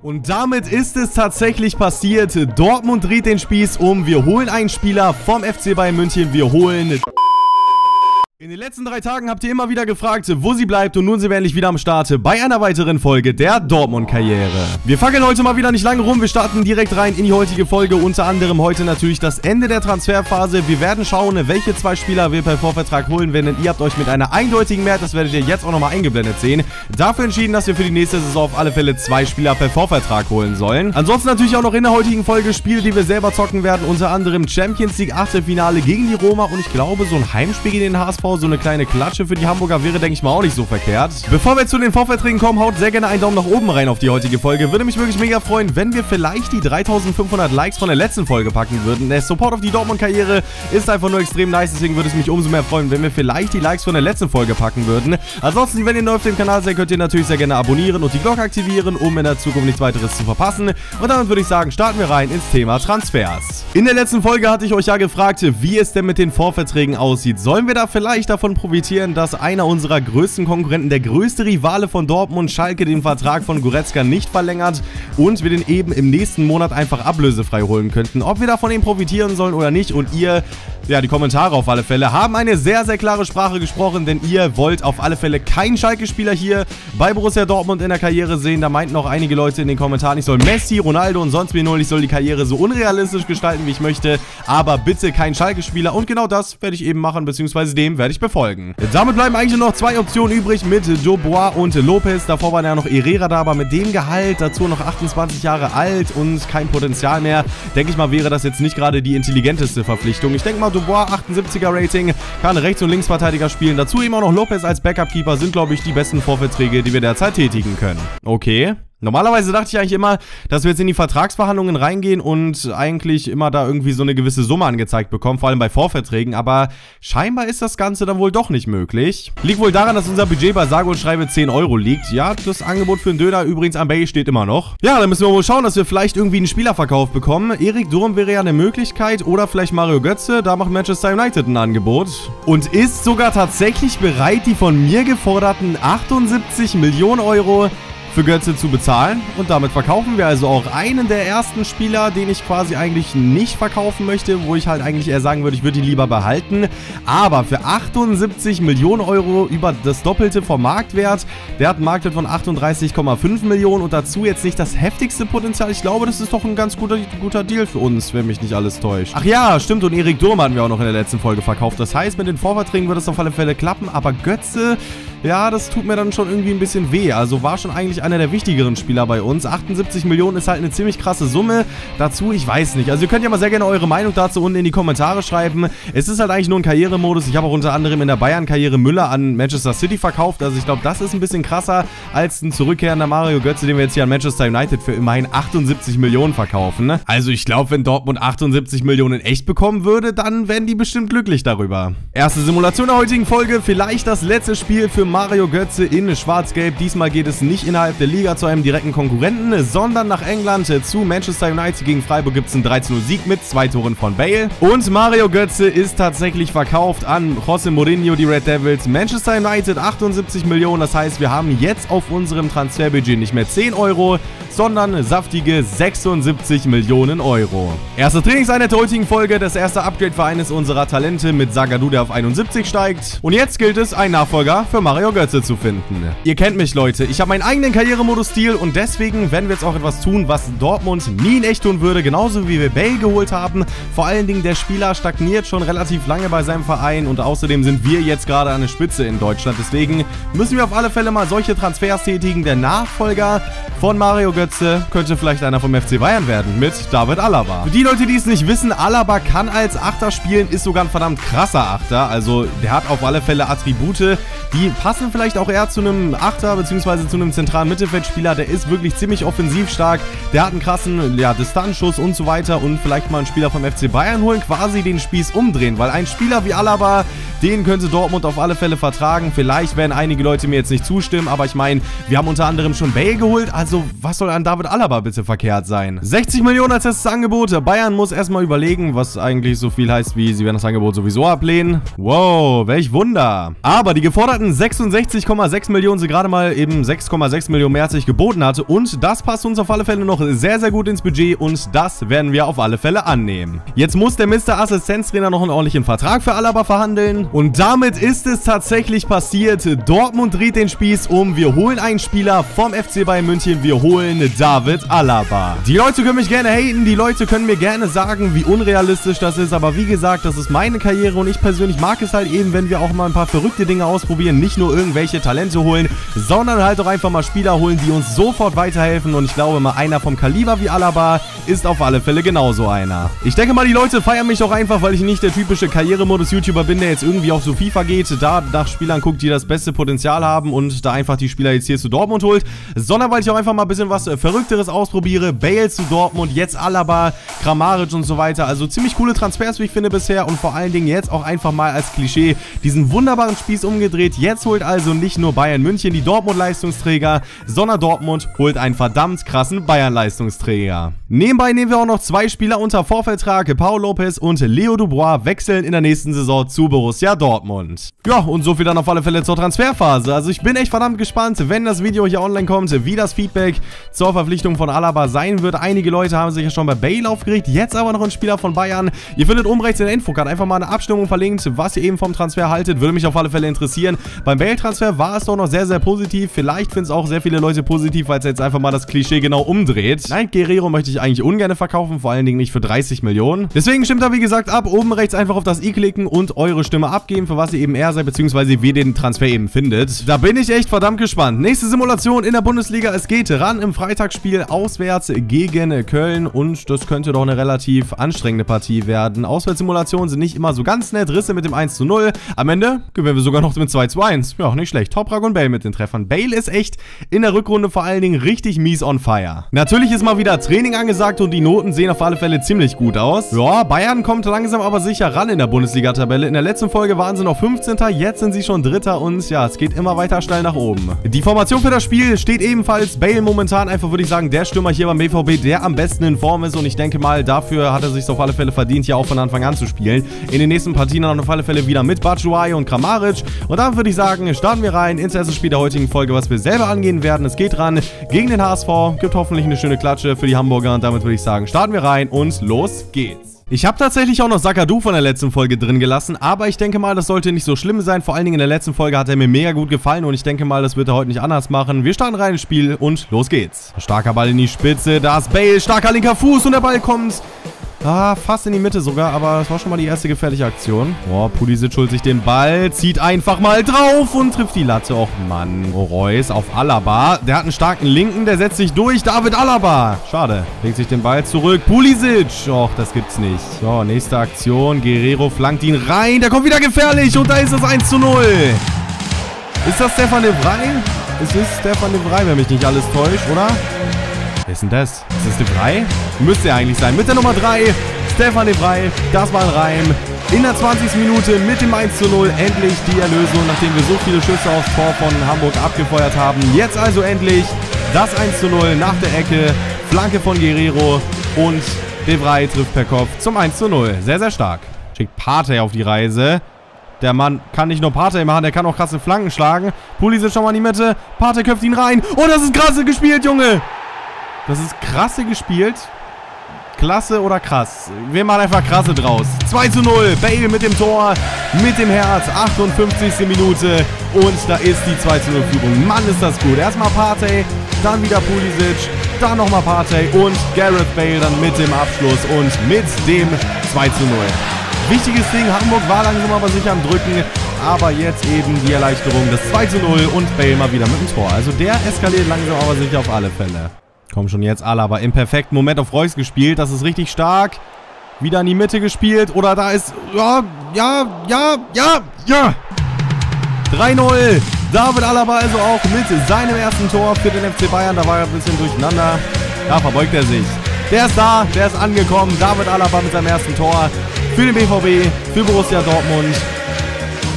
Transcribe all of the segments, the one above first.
Und damit ist es tatsächlich passiert. Dortmund dreht den Spieß um. Wir holen einen Spieler vom FC Bayern München. Wir holen in den letzten drei Tagen habt ihr immer wieder gefragt, wo sie bleibt und nun sind wir endlich wieder am Start bei einer weiteren Folge der Dortmund-Karriere. Wir fackeln heute mal wieder nicht lange rum, wir starten direkt rein in die heutige Folge, unter anderem heute natürlich das Ende der Transferphase. Wir werden schauen, welche zwei Spieler wir per Vorvertrag holen werden, denn ihr habt euch mit einer eindeutigen Mehrheit, das werdet ihr jetzt auch nochmal eingeblendet sehen, dafür entschieden, dass wir für die nächste Saison auf alle Fälle zwei Spieler per Vorvertrag holen sollen. Ansonsten natürlich auch noch in der heutigen Folge Spiele, die wir selber zocken werden, unter anderem Champions League Achtelfinale gegen die Roma und ich glaube so ein Heimspiel gegen den HSV so eine kleine Klatsche für die Hamburger wäre, denke ich mal, auch nicht so verkehrt. Bevor wir zu den Vorverträgen kommen, haut sehr gerne einen Daumen nach oben rein auf die heutige Folge. Würde mich wirklich mega freuen, wenn wir vielleicht die 3500 Likes von der letzten Folge packen würden. Der Support auf die Dortmund-Karriere ist einfach nur extrem nice, deswegen würde es mich umso mehr freuen, wenn wir vielleicht die Likes von der letzten Folge packen würden. Ansonsten, wenn ihr neu auf dem Kanal seid, könnt ihr natürlich sehr gerne abonnieren und die Glocke aktivieren, um in der Zukunft nichts weiteres zu verpassen. Und damit würde ich sagen, starten wir rein ins Thema Transfers. In der letzten Folge hatte ich euch ja gefragt, wie es denn mit den Vorverträgen aussieht. Sollen wir da vielleicht davon profitieren, dass einer unserer größten Konkurrenten, der größte Rivale von Dortmund, Schalke, den Vertrag von Goretzka nicht verlängert und wir den eben im nächsten Monat einfach ablösefrei holen könnten. Ob wir davon eben profitieren sollen oder nicht und ihr ja, die Kommentare auf alle Fälle haben eine sehr, sehr klare Sprache gesprochen, denn ihr wollt auf alle Fälle keinen Schalke-Spieler hier bei Borussia Dortmund in der Karriere sehen. Da meinten auch einige Leute in den Kommentaren, ich soll Messi, Ronaldo und sonst wie null, ich soll die Karriere so unrealistisch gestalten, wie ich möchte, aber bitte kein Schalke-Spieler und genau das werde ich eben machen, beziehungsweise dem werde ich befolgen. Damit bleiben eigentlich nur noch zwei Optionen übrig mit Dubois und Lopez. Davor war ja noch Herrera da, aber mit dem Gehalt, dazu noch 28 Jahre alt und kein Potenzial mehr, denke ich mal, wäre das jetzt nicht gerade die intelligenteste Verpflichtung. Ich denke mal, Dubois, 78er Rating, kann Rechts- und Linksverteidiger spielen. Dazu eben auch noch Lopez als Backup-Keeper sind, glaube ich, die besten Vorverträge, die wir derzeit tätigen können. Okay. Normalerweise dachte ich eigentlich immer, dass wir jetzt in die Vertragsverhandlungen reingehen und eigentlich immer da irgendwie so eine gewisse Summe angezeigt bekommen, vor allem bei Vorverträgen, aber scheinbar ist das Ganze dann wohl doch nicht möglich. Liegt wohl daran, dass unser Budget bei Sage und Schreibe 10 Euro liegt. Ja, das Angebot für einen Döner übrigens am Bay steht immer noch. Ja, dann müssen wir wohl schauen, dass wir vielleicht irgendwie einen Spielerverkauf bekommen. Erik Durm wäre ja eine Möglichkeit oder vielleicht Mario Götze, da macht Manchester United ein Angebot. Und ist sogar tatsächlich bereit, die von mir geforderten 78 Millionen Euro für Götze zu bezahlen. Und damit verkaufen wir also auch einen der ersten Spieler, den ich quasi eigentlich nicht verkaufen möchte, wo ich halt eigentlich eher sagen würde, ich würde ihn lieber behalten. Aber für 78 Millionen Euro über das Doppelte vom Marktwert. Der hat einen Marktwert von 38,5 Millionen und dazu jetzt nicht das heftigste Potenzial. Ich glaube, das ist doch ein ganz guter, guter Deal für uns, wenn mich nicht alles täuscht. Ach ja, stimmt. Und Erik Durm hatten wir auch noch in der letzten Folge verkauft. Das heißt, mit den Vorverträgen wird es auf alle Fälle klappen. Aber Götze ja, das tut mir dann schon irgendwie ein bisschen weh. Also war schon eigentlich einer der wichtigeren Spieler bei uns. 78 Millionen ist halt eine ziemlich krasse Summe. Dazu, ich weiß nicht. Also ihr könnt ja mal sehr gerne eure Meinung dazu unten in die Kommentare schreiben. Es ist halt eigentlich nur ein Karrieremodus. Ich habe auch unter anderem in der Bayern-Karriere Müller an Manchester City verkauft. Also ich glaube, das ist ein bisschen krasser als ein zurückkehrender Mario Götze, den wir jetzt hier an Manchester United für immerhin 78 Millionen verkaufen. Ne? Also ich glaube, wenn Dortmund 78 Millionen echt bekommen würde, dann wären die bestimmt glücklich darüber. Erste Simulation der heutigen Folge. Vielleicht das letzte Spiel für Mario Götze in Schwarz-Gelb. Diesmal geht es nicht innerhalb der Liga zu einem direkten Konkurrenten, sondern nach England zu Manchester United. Gegen Freiburg gibt es einen 13-0-Sieg mit zwei Toren von Bale. Und Mario Götze ist tatsächlich verkauft an José Mourinho, die Red Devils. Manchester United 78 Millionen. Das heißt, wir haben jetzt auf unserem Transferbudget nicht mehr 10 Euro, sondern saftige 76 Millionen Euro. Erste Trainingseinheit der heutigen Folge, das erste Upgrade für eines unserer Talente mit Sagadu, der auf 71 steigt. Und jetzt gilt es, einen Nachfolger für Mario Götze zu finden. Ihr kennt mich, Leute. Ich habe meinen eigenen Karrieremodus-Stil und deswegen werden wir jetzt auch etwas tun, was Dortmund nie in echt tun würde, genauso wie wir Bale geholt haben. Vor allen Dingen, der Spieler stagniert schon relativ lange bei seinem Verein und außerdem sind wir jetzt gerade an der Spitze in Deutschland. Deswegen müssen wir auf alle Fälle mal solche Transfers tätigen. Der Nachfolger von Mario Götze könnte vielleicht einer vom FC Bayern werden mit David Alaba. Für die Leute, die es nicht wissen, Alaba kann als Achter spielen, ist sogar ein verdammt krasser Achter. Also der hat auf alle Fälle Attribute, die passen vielleicht auch eher zu einem Achter bzw. zu einem zentralen Mittelfeldspieler. Der ist wirklich ziemlich offensiv stark. Der hat einen krassen ja, Distanzschuss und so weiter und vielleicht mal einen Spieler vom FC Bayern holen, quasi den Spieß umdrehen, weil ein Spieler wie Alaba, den könnte Dortmund auf alle Fälle vertragen. Vielleicht werden einige Leute mir jetzt nicht zustimmen, aber ich meine, wir haben unter anderem schon Bale geholt, also was soll an David Alaba bitte verkehrt sein? 60 Millionen als erstes Angebot. Bayern muss erstmal überlegen, was eigentlich so viel heißt wie, sie werden das Angebot sowieso ablehnen. Wow, welch Wunder. Aber die geforderten 6 66,6 Millionen sind gerade mal eben 6,6 Millionen mehr als ich geboten hatte und das passt uns auf alle Fälle noch sehr, sehr gut ins Budget und das werden wir auf alle Fälle annehmen. Jetzt muss der Mr. Assistenztrainer noch einen ordentlichen Vertrag für Alaba verhandeln und damit ist es tatsächlich passiert. Dortmund dreht den Spieß um, wir holen einen Spieler vom FC Bayern München, wir holen David Alaba. Die Leute können mich gerne haten, die Leute können mir gerne sagen, wie unrealistisch das ist, aber wie gesagt, das ist meine Karriere und ich persönlich mag es halt eben, wenn wir auch mal ein paar verrückte Dinge ausprobieren, nicht nur irgendwelche Talente holen, sondern halt auch einfach mal Spieler holen, die uns sofort weiterhelfen und ich glaube mal einer vom Kaliber wie Alaba ist auf alle Fälle genauso einer. Ich denke mal, die Leute feiern mich doch einfach, weil ich nicht der typische Karrieremodus-YouTuber bin, der jetzt irgendwie auf so FIFA geht, da nach Spielern guckt, die das beste Potenzial haben und da einfach die Spieler jetzt hier zu Dortmund holt, sondern weil ich auch einfach mal ein bisschen was Verrückteres ausprobiere. Bale zu Dortmund, jetzt Alaba, Kramaric und so weiter. Also ziemlich coole Transfers, wie ich finde bisher und vor allen Dingen jetzt auch einfach mal als Klischee diesen wunderbaren Spieß umgedreht. Jetzt holt also nicht nur Bayern München die Dortmund-Leistungsträger, sondern Dortmund holt einen verdammt krassen Bayern-Leistungsträger. Nebenbei nehmen wir auch noch zwei Spieler unter Vorvertrag. Paul Lopez und Leo Dubois wechseln in der nächsten Saison zu Borussia Dortmund. Ja, und so viel dann auf alle Fälle zur Transferphase. Also ich bin echt verdammt gespannt, wenn das Video hier online kommt, wie das Feedback zur Verpflichtung von Alaba sein wird. Einige Leute haben sich ja schon bei Bale aufgeregt, jetzt aber noch ein Spieler von Bayern. Ihr findet oben rechts in der Infocard einfach mal eine Abstimmung verlinkt, was ihr eben vom Transfer haltet. Würde mich auf alle Fälle interessieren. Beim Bale-Transfer war es doch noch sehr, sehr positiv. Vielleicht finden es auch sehr viele Leute positiv, weil es jetzt einfach mal das Klischee genau umdreht. Nein, Guerrero möchte ich eigentlich ungern verkaufen, vor allen Dingen nicht für 30 Millionen. Deswegen stimmt da wie gesagt ab, oben rechts einfach auf das i klicken und eure Stimme abgeben, für was ihr eben eher seid, beziehungsweise wie den Transfer eben findet. Da bin ich echt verdammt gespannt. Nächste Simulation in der Bundesliga. Es geht ran im Freitagsspiel auswärts gegen Köln und das könnte doch eine relativ anstrengende Partie werden. Auswärtssimulationen sind nicht immer so ganz nett. Risse mit dem 1 zu 0. Am Ende gewinnen wir sogar noch mit 2 zu 1. Ja, nicht schlecht. Toprak und Bale mit den Treffern. Bale ist echt in der Rückrunde vor allen Dingen richtig mies on fire. Natürlich ist mal wieder Training angesagt und die Noten sehen auf alle Fälle ziemlich gut aus. Ja, Bayern kommt langsam aber sicher ran in der Bundesliga-Tabelle. In der letzten Folge waren sie noch 15. Jetzt sind sie schon Dritter und ja, es geht immer weiter steil nach oben. Die Formation für das Spiel steht ebenfalls Bale momentan einfach, würde ich sagen, der Stürmer hier beim BVB, der am besten in Form ist und ich denke mal, dafür hat er sich auf alle Fälle verdient, hier auch von Anfang an zu spielen. In den nächsten Partien dann auf alle Fälle wieder mit Batshuayi und Kramaric und dann würde ich sagen, starten wir rein ins erste Spiel der heutigen Folge, was wir selber angehen werden. Es geht ran gegen den HSV, gibt hoffentlich eine schöne Klatsche für die Hamburger und damit würde ich sagen, starten wir rein und los geht's. Ich habe tatsächlich auch noch Sakadu von der letzten Folge drin gelassen, aber ich denke mal, das sollte nicht so schlimm sein. Vor allen Dingen in der letzten Folge hat er mir mega gut gefallen und ich denke mal, das wird er heute nicht anders machen. Wir starten rein ins Spiel und los geht's. Starker Ball in die Spitze, da ist Bale, starker linker Fuß und der Ball kommt Ah, fast in die Mitte sogar, aber das war schon mal die erste gefährliche Aktion. Boah, Pulisic holt sich den Ball, zieht einfach mal drauf und trifft die Latte. Och Mann, Reus auf Alaba. Der hat einen starken Linken, der setzt sich durch. David Alaba. Schade. Legt sich den Ball zurück. Pulisic. Och, das gibt's nicht. So, nächste Aktion. Guerrero flankt ihn rein. Der kommt wieder gefährlich und da ist das 1 zu 0. Ist das Stefan de Vrij? Es ist Stefan de Vrij, wenn mich nicht alles täuscht, oder? Ist denn das? Ist das De Vrij? Müsste er eigentlich sein. Mit der Nummer 3, Stefan De Vrij. Das war ein Reim. In der 20. Minute mit dem 1 zu 0 endlich die Erlösung, nachdem wir so viele Schüsse aufs Tor von Hamburg abgefeuert haben. Jetzt also endlich das 1 zu 0 nach der Ecke. Flanke von Guerrero und De Vrij trifft per Kopf zum 1 zu 0. Sehr, sehr stark. Schickt Partey auf die Reise. Der Mann kann nicht nur Partey machen, der kann auch krasse Flanken schlagen. Pulisic schon mal in die Mitte. Partey köpft ihn rein. Oh, das ist krasse gespielt, Junge. Das ist krasse gespielt. Klasse oder krass? Wir machen einfach krasse draus. 2 zu 0. Bale mit dem Tor, mit dem Herz. 58. Minute. Und da ist die 2 zu 0 Führung. Mann, ist das gut. Erstmal Partey, dann wieder Pulisic, dann nochmal Partey und Gareth Bale dann mit dem Abschluss und mit dem 2 zu 0. Wichtiges Ding, Hamburg war langsam aber sicher am Drücken, aber jetzt eben die Erleichterung des 2 zu 0 und Bale mal wieder mit dem Tor. Also der eskaliert langsam aber sicher auf alle Fälle. Komm schon jetzt, Alaba im perfekten Moment auf Reus gespielt. Das ist richtig stark. Wieder in die Mitte gespielt. Oder da ist... Ja, ja, ja, ja, ja. 3-0. David Alaba also auch mit seinem ersten Tor für den FC Bayern. Da war er ein bisschen durcheinander. Da verbeugt er sich. Der ist da, der ist angekommen. David Alaba mit seinem ersten Tor für den BVB, für Borussia Dortmund.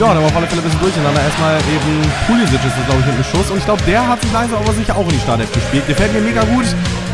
Ja, da war auf alle Fälle ein bisschen durcheinander. Erstmal eben Pulisic ist glaube ich, mit einem Schuss. Und ich glaube, der hat sich leise aber sicher auch in die Startelf gespielt. Gefällt mir mega gut.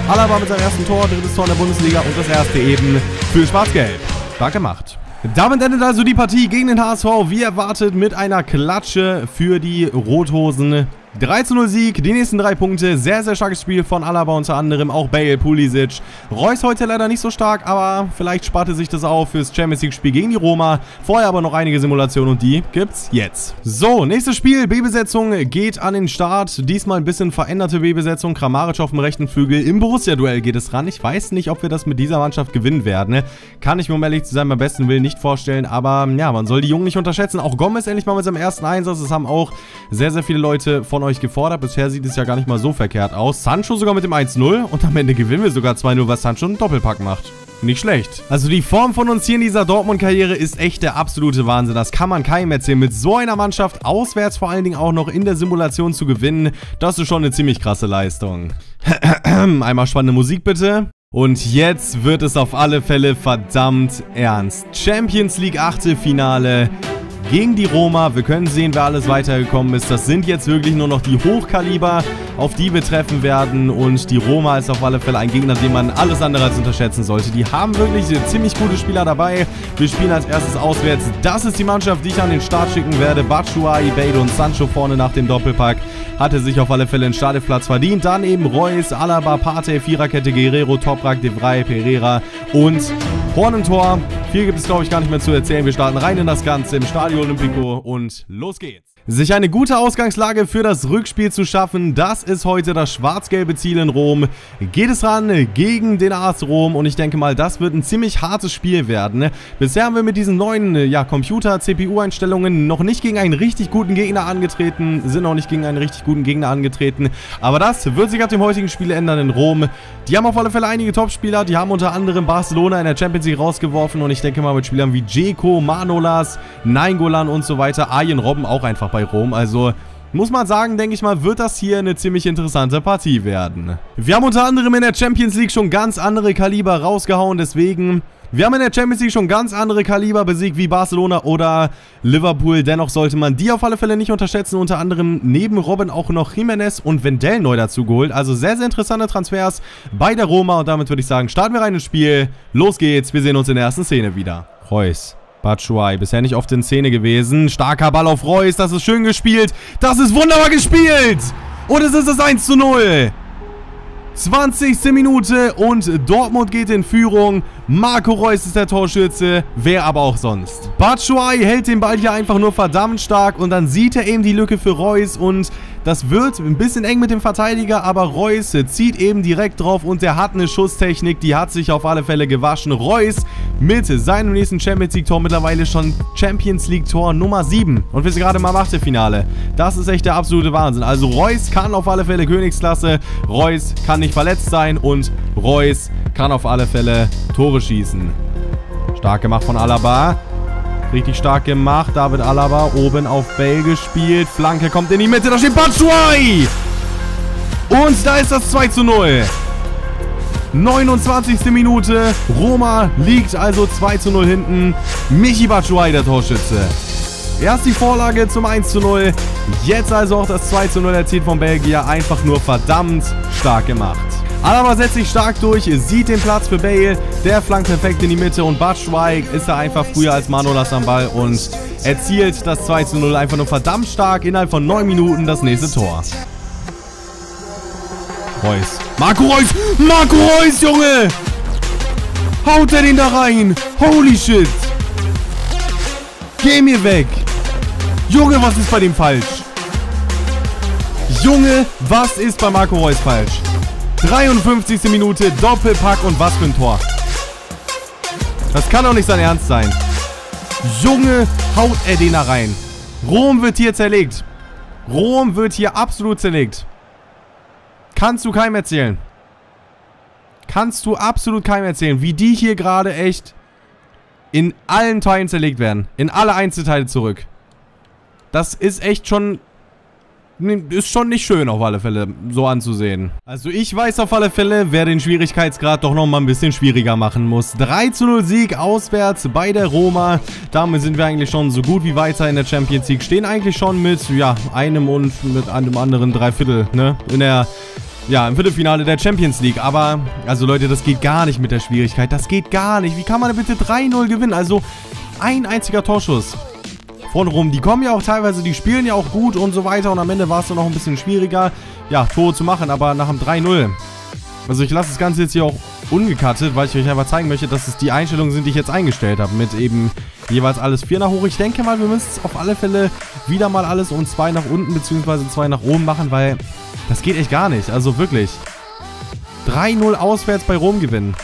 Alaba mit seinem ersten Tor, drittes Tor in der Bundesliga und das erste eben für Schwarz-Gelb. Stark gemacht. Damit endet also die Partie gegen den HSV, wie erwartet, mit einer Klatsche für die Rothosen. 3 zu 0 Sieg, die nächsten drei Punkte. Sehr, sehr starkes Spiel von Alaba unter anderem. Auch Bale, Pulisic. Reus heute leider nicht so stark, aber vielleicht sparte sich das auf fürs Champions League Spiel gegen die Roma. Vorher aber noch einige Simulationen und die gibt's jetzt. So, nächstes Spiel. B-Besetzung geht an den Start. Diesmal ein bisschen veränderte B-Besetzung. Kramaric auf dem rechten Flügel. Im Borussia-Duell geht es ran. Ich weiß nicht, ob wir das mit dieser Mannschaft gewinnen werden. Kann ich mir, um ehrlich zu sein, beim besten Willen nicht vorstellen. Aber ja, man soll die Jungen nicht unterschätzen. Auch Gomez endlich mal mit seinem ersten Einsatz. Das haben auch sehr, sehr viele Leute von euch gefordert. Bisher sieht es ja gar nicht mal so verkehrt aus. Sancho sogar mit dem 1-0 und am Ende gewinnen wir sogar 2-0, was Sancho einen Doppelpack macht. Nicht schlecht. Also die Form von uns hier in dieser Dortmund-Karriere ist echt der absolute Wahnsinn. Das kann man keinem erzählen. Mit so einer Mannschaft auswärts vor allen Dingen auch noch in der Simulation zu gewinnen, das ist schon eine ziemlich krasse Leistung. Einmal spannende Musik bitte. Und jetzt wird es auf alle Fälle verdammt ernst. Champions League Achtelfinale gegen die Roma. Wir können sehen, wer alles weitergekommen ist. Das sind jetzt wirklich nur noch die Hochkaliber, auf die wir treffen werden. Und die Roma ist auf alle Fälle ein Gegner, den man alles andere als unterschätzen sollte. Die haben wirklich ziemlich gute Spieler dabei. Wir spielen als erstes auswärts. Das ist die Mannschaft, die ich an den Start schicken werde. Batshuayi, Beide und Sancho vorne nach dem Doppelpack. Hatte sich auf alle Fälle einen Startelfplatz verdient. Dann eben Reus, Alaba, Pate, Viererkette, Guerrero, Toprak, De Vrij, Pereira und Hornentor. Viel gibt es, glaube ich, gar nicht mehr zu erzählen. Wir starten rein in das Ganze im Stadio Olimpico und los geht's. Sich eine gute Ausgangslage für das Rückspiel zu schaffen, das ist heute das schwarz-gelbe Ziel in Rom. Geht es ran gegen den AS Rom und ich denke mal, das wird ein ziemlich hartes Spiel werden. Bisher haben wir mit diesen neuen ja, Computer-CPU-Einstellungen noch nicht gegen einen richtig guten Gegner angetreten, sind noch nicht gegen einen richtig guten Gegner angetreten. Aber das wird sich ab dem heutigen Spiel ändern in Rom. Die haben auf alle Fälle einige Topspieler, die haben unter anderem Barcelona in der Champions League rausgeworfen und ich denke mal mit Spielern wie Jeko, Manolas, Nainggolan und so weiter, Arjen Robben auch einfach bei Rom. Also muss man sagen, denke ich mal, wird das hier eine ziemlich interessante Partie werden. Wir haben unter anderem in der Champions League schon ganz andere Kaliber rausgehauen, deswegen... Wir haben in der Champions League schon ganz andere Kaliber besiegt wie Barcelona oder Liverpool. Dennoch sollte man die auf alle Fälle nicht unterschätzen. Unter anderem neben Robin auch noch Jimenez und Wendell neu dazu geholt. Also sehr, sehr interessante Transfers bei der Roma. Und damit würde ich sagen, starten wir rein ins Spiel. Los geht's, wir sehen uns in der ersten Szene wieder. Reus. Batshuayi, bisher nicht oft in Szene gewesen. Starker Ball auf Reus, das ist schön gespielt. Das ist wunderbar gespielt. Und es ist das 1 zu 0. 20. Minute und Dortmund geht in Führung. Marco Reus ist der Torschütze, wer aber auch sonst. Batshuayi hält den Ball hier einfach nur verdammt stark und dann sieht er eben die Lücke für Reus und das wird ein bisschen eng mit dem Verteidiger, aber Reus zieht eben direkt drauf und der hat eine Schusstechnik, die hat sich auf alle Fälle gewaschen. Reus mit seinem nächsten Champions League Tor mittlerweile schon Champions League Tor Nummer 7 und wir sind gerade mal im Achtelfinale. Das ist echt der absolute Wahnsinn. Also Reus kann auf alle Fälle Königsklasse, Reus kann nicht verletzt sein und Reus kann auf alle Fälle Tore schießen. Stark gemacht von Alaba. Richtig stark gemacht. David Alaba oben auf Bale gespielt. Flanke kommt in die Mitte. Da steht Batshuayi. Und da ist das 2 zu 0. 29. Minute. Roma liegt also 2 zu 0 hinten. Michi Batshuayi, der Torschütze. Erst die Vorlage zum 1 zu 0. Jetzt also auch das 2 zu 0 erzielt von Belgier. Einfach nur verdammt stark gemacht. Alaba setzt sich stark durch, sieht den Platz für Bale, der flankt perfekt in die Mitte und Batschweig ist da einfach früher als Manolas am Ball und erzielt das 2 zu 0 einfach nur verdammt stark innerhalb von 9 Minuten das nächste Tor. Reus. Marco Reus! Marco Reus, Junge! Haut er den da rein? Holy shit! Geh mir weg! Junge, was ist bei dem falsch? Junge, was ist bei Marco Reus falsch? 53. Minute, Doppelpack und was für ein Tor. Das kann doch nicht sein Ernst sein. Junge, haut er den da rein. Rom wird hier zerlegt. Rom wird hier absolut zerlegt. Kannst du keinem erzählen. Kannst du absolut keinem erzählen, wie die hier gerade echt in allen Teilen zerlegt werden. In alle Einzelteile zurück. Das ist echt schon ist schon nicht schön auf alle Fälle so anzusehen. Also ich weiß auf alle Fälle, wer den Schwierigkeitsgrad doch nochmal ein bisschen schwieriger machen muss. 3 zu 0 Sieg auswärts bei der Roma. Damit sind wir eigentlich schon so gut wie weiter in der Champions League. Stehen eigentlich schon mit, ja, einem und mit einem anderen Dreiviertel, ne? In der ja, im Viertelfinale der Champions League. Aber, also Leute, das geht gar nicht mit der Schwierigkeit. Das geht gar nicht. Wie kann man bitte 3-0 gewinnen? Also, ein einziger Torschuss von rum. Die kommen ja auch teilweise, die spielen ja auch gut und so weiter. Und am Ende war es dann noch ein bisschen schwieriger, ja, Tore zu machen. Aber nach dem 3-0. Also ich lasse das Ganze jetzt hier auch ungekattet, weil ich euch einfach zeigen möchte, dass es die Einstellungen sind, die ich jetzt eingestellt habe. Mit eben jeweils alles 4 nach hoch. Ich denke mal, wir müssen es auf alle Fälle wieder mal alles um 2 nach unten bzw. 2 nach oben machen, weil das geht echt gar nicht. Also wirklich. 3-0 auswärts bei Rom gewinnen.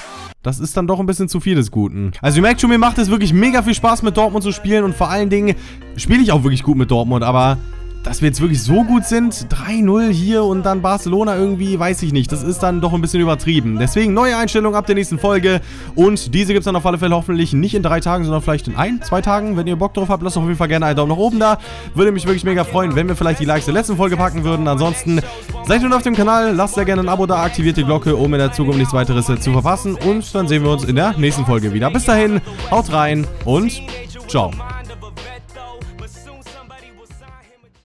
Das ist dann doch ein bisschen zu viel des Guten. Also ihr merkt schon, mir macht es wirklich mega viel Spaß mit Dortmund zu spielen und vor allen Dingen spiele ich auch wirklich gut mit Dortmund, aber dass wir jetzt wirklich so gut sind, 3-0 hier und dann Barcelona irgendwie, weiß ich nicht. Das ist dann doch ein bisschen übertrieben. Deswegen neue Einstellung ab der nächsten Folge. Und diese gibt es dann auf alle Fälle hoffentlich nicht in drei Tagen, sondern vielleicht in ein, zwei Tagen. Wenn ihr Bock drauf habt, lasst auf jeden Fall gerne einen Daumen nach oben da. Würde mich wirklich mega freuen, wenn wir vielleicht die Likes der letzten Folge packen würden. Ansonsten seid nun auf dem Kanal, lasst sehr gerne ein Abo da, aktiviert die Glocke, um in der Zukunft nichts weiteres zu verpassen. Und dann sehen wir uns in der nächsten Folge wieder. Bis dahin, haut rein und ciao.